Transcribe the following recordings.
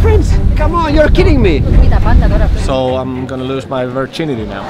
friends. Come on, you're kidding me. Mitä panda todella? So I'm gonna lose my virginity now.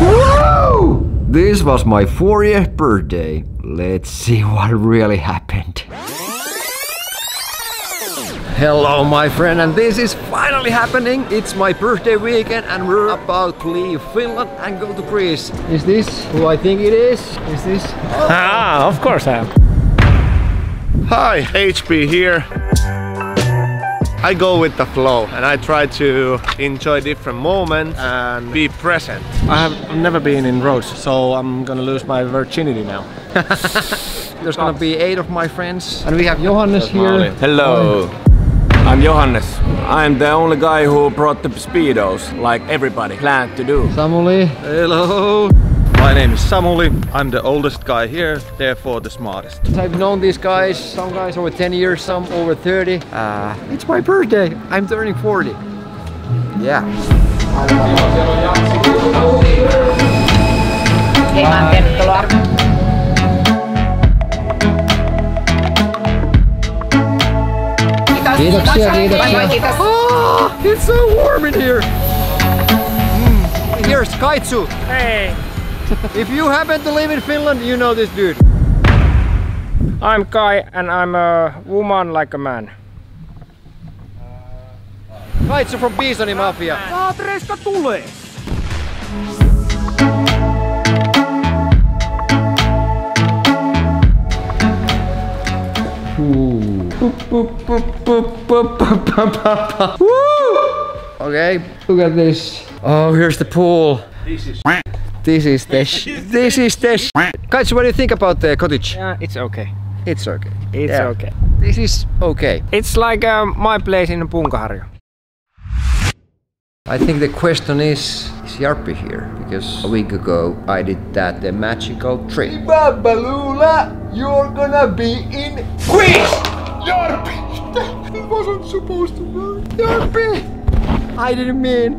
Whoa! This was my 40th birthday. Let's see what really happened. Hello, my friend, and this is finally happening. It's my birthday weekend, and we're about to leave Finland and go to Greece. Is this who I think it is? Is this? Ah, of course I am. Hi, HP here. I go with the flow and I try to enjoy different moments and be present. I have I've never been in Rhodes, so I'm gonna lose my virginity now. There's gonna be eight of my friends, and we have Johannes here. Hello. I'm Johannes. I'm the only guy who brought the speedos, like everybody planned to do. Samuli. Hello. My name is Samuli. I'm the oldest guy here, therefore the smartest. I've known these guys, some guys over 10 years, some over 30. Uh, it's my birthday. I'm turning 40. Yeah. Hei, mä oon tervetuloa. Kiitoksia, kiitoksia. Kiitos. Oh, it's so warm in here. Mm. Here's Kaitsu. Hey, If you happen to live in Finland, you know this dude. I'm Kai and I'm a woman like a man. Kaitsu from Biisonimafia. Saatreista tulee! Okay, look at this. Oh, here's the pool. This is This is the sh- this is this. sh- Kaitsu, what do you think about the cottage? Yeah, it's okay. It's okay. It's Yeah. okay. This is okay. It's like um, my place in Punkaharju. I think the question is, is Jarppi here? Because a week ago I did that the magical trick. Babalula, you're gonna be in Greece! Jarppi! It wasn't supposed to work. Jarppi! I didn't mean.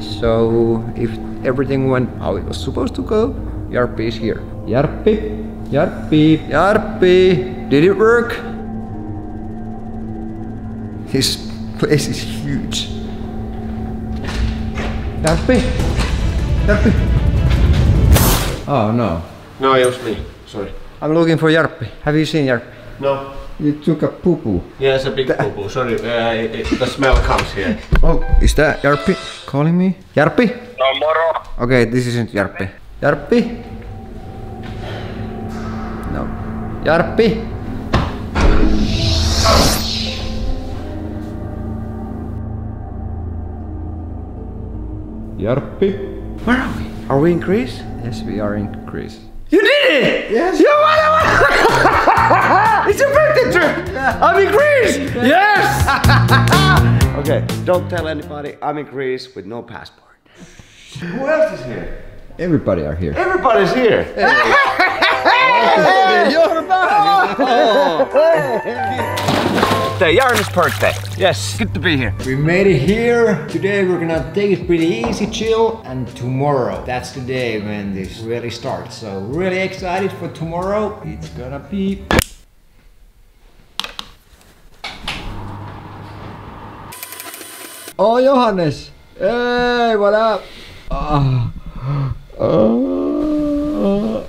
So if everything went how it was supposed to go, Jarppi is here. Jarppi, Jarppi, Jarppi. Did it work? This place is huge. Jarppi! Jarppi! Oh no. No, it was me. Sorry. I'm looking for Jarppi. Have you seen Jarppi? No. You took a poo poo. Yeah, it's a big boo Sorry, uh, it, it, the smell comes here. Oh, is that Jarppi calling me? Jarppi? No, moro. Okay, this isn't Jarppi. Jarppi? No. Jarppi? Jarppi? Where are we? Are we in Greece? Yes, we are in Greece. You did it! Yes! You won it! it's your birthday trip! I'm in Greece! Yes! okay, don't tell anybody I'm in Greece with no passport. Who else is here? Everybody are here. Everybody's here. The Jarn's birthday. Yes, good to be here. We made it here. Today we're gonna take it pretty easy, chill, and tomorrow, that's the day when this really starts. So really excited for tomorrow. It's gonna be Oh, Johannes! Hey, what up? Ah. Ah.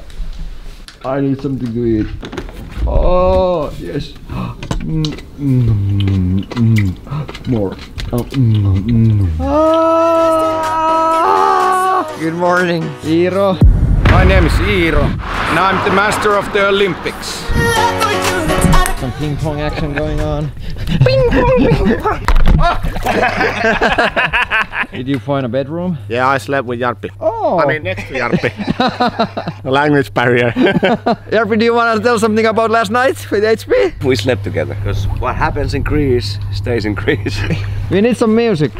I need something to eat. Oh, yes. Mm, mm, mm. More. Oh. Ah. Good morning, Iiro. My name is Iiro, and I'm the master of the Olympics. Some ping pong action going on. Did you find a bedroom? Yeah, I slept with Jarppi. Oh, I mean, next to Jarppi. A language barrier. Jarppi, do you want to tell something about last night with HP? We slept together because what happens in Greece stays in Greece. We need some music.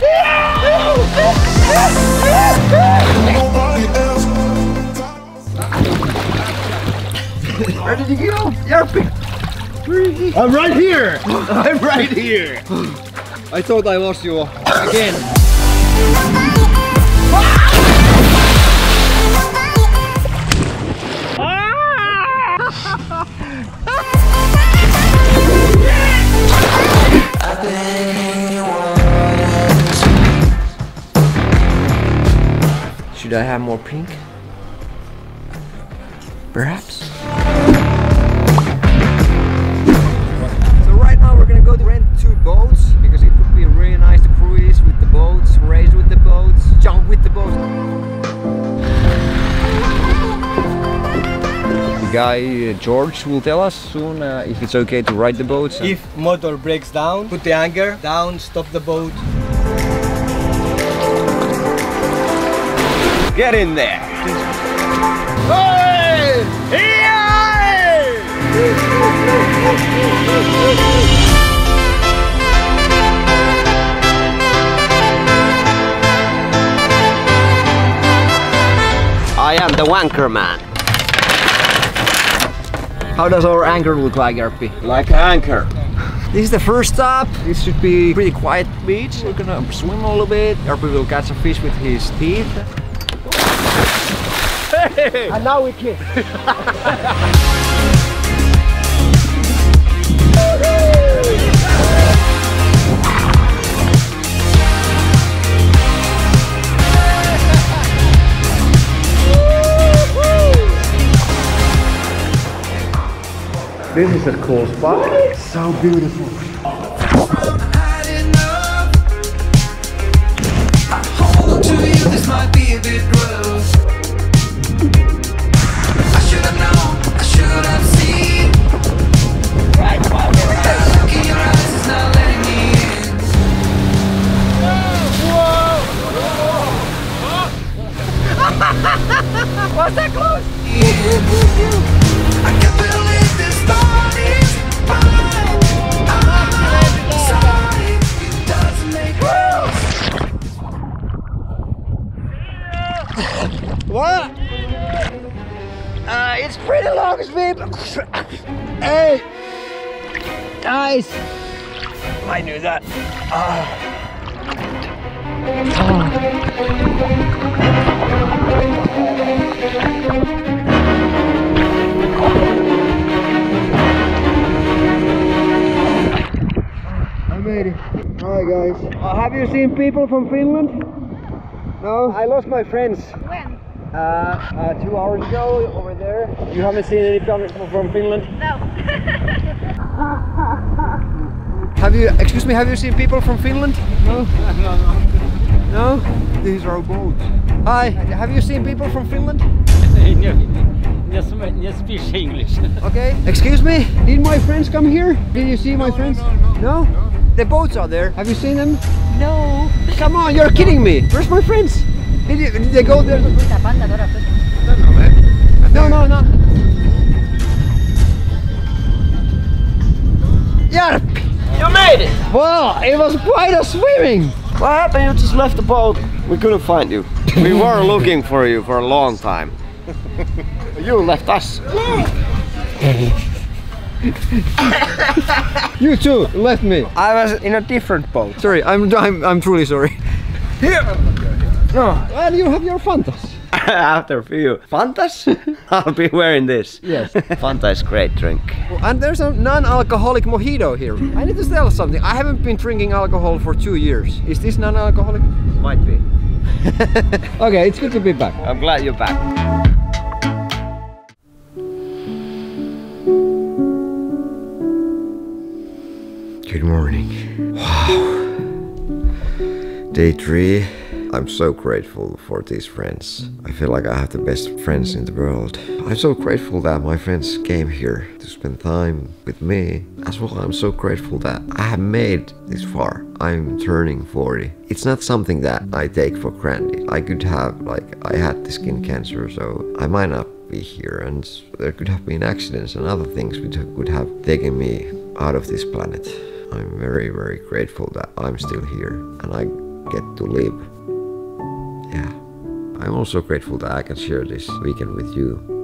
Where did you go? Jarppi! I'm right here. I'm right here. I thought I lost you again. Should I have more pink? Perhaps? Guy uh, George will tell us soon uh, if it's okay to ride the boats. If motor breaks down, put the anchor down, stop the boat. Get in there. I am the wanker man. How does our anchor look like, Erpi? Like an anchor. This is the first stop. This should be pretty quiet beach. We're gonna swim a little bit. Erpi will catch a fish with his teeth. And now we kiss. This is a cool spot. So beautiful. to you, this Uh, it's pretty long, hey, guys. I knew that. I made it. Hi guys. Uh, have you seen people from Finland? No? I lost my friends. When? Uh, uh, two hours ago over there. You haven't seen any people from Finland? No. Have you, excuse me, have you seen people from Finland? No? No? No. These are boats. Hi, have you seen people from Finland? Just, just speak English. Okay. Excuse me, did my friends come here? Did you see my friends? No, the boats are there. Have you seen them? No. Come on, you're kidding me. Where's my friends? Did, you, did they go there? No, no, no. Yeah. You made it. Well, it was quite a swimming. What happened? You just left the boat. We couldn't find you. we were looking for you for a long time. you left us. You too left me. I was in a different boat. Sorry, I'm I'm, I'm truly sorry. Here! No, well, you have your Fantas. After a few Fantas, I'll be wearing this. Yes. Fanta is great drink. And there's a non-alcoholic mojito here. I need to tell something. I haven't been drinking alcohol for two years. Is this non-alcoholic? Might be. okay, it's good to be back. I'm glad you're back. Morning. Wow. Day three. I'm so grateful for these friends. I feel like I have the best friends in the world. I'm so grateful that my friends came here to spend time with me. As well, I'm so grateful that I have made this far. I'm turning 40. It's not something that I take for granted. I could have, like, I had the skin cancer, so I might not be here, and there could have been accidents and other things which could have taken me out of this planet. I'm very, very grateful that I'm still here and I get to live. Yeah. I'm also grateful that I can share this weekend with you.